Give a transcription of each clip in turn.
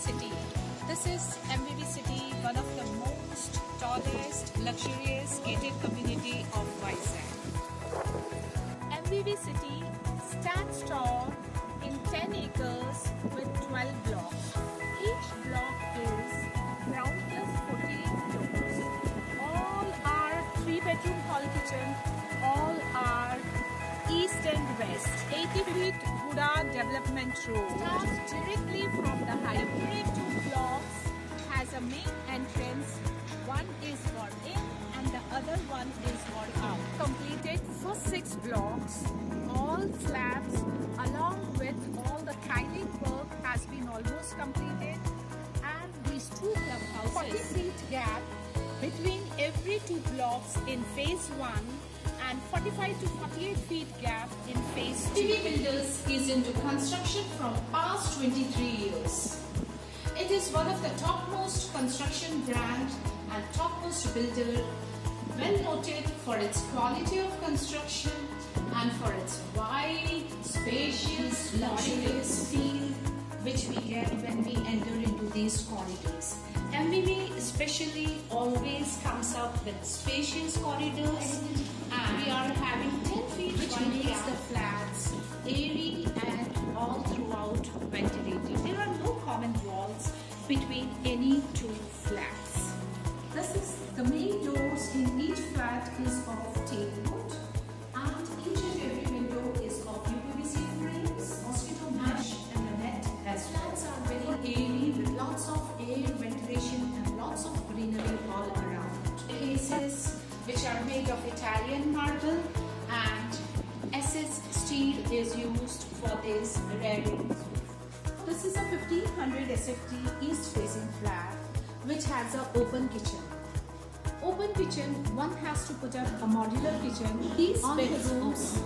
City. This is MVV City, one of the most tallest, luxurious gated community of Vizag. MVV City stands tall in 10 acres with 12 blocks. Each block is ground plus 14 floors. All are 3 bedroom hall kitchen. All are east and west. 80 Development Road directly from the highway. Two blocks has a main entrance. One is for in and the other one is for out. Completed for six blocks. All slabs along with all the tiling work has been almost completed. And these two clubhouses. 40 feet gap between every two blocks in phase 1 and 45 to 48 feet gap in phase 2. MVV Builders is into construction from past 23 years. It is one of the topmost construction brand and topmost builder, well noted for its quality of construction and for its wide, spacious, luxurious feel which we get when we enter into these corridors. MVV especially always comes up with spacious corridors and we are having 10 feet which makes the flats airy and all throughout ventilated. There are no common walls between any two flats. Greenery all around. Cases which are made of Italian marble and SS steel is used for this railing. This is a 1500 SFT east facing flat which has an open kitchen. Open kitchen, one has to put up a modular kitchen. These On bedrooms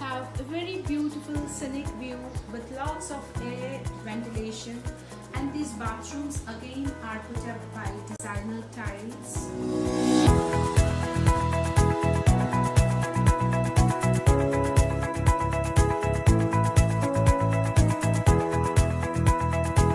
have a very beautiful scenic view with lots of air ventilation bathrooms again are put up by designer tiles.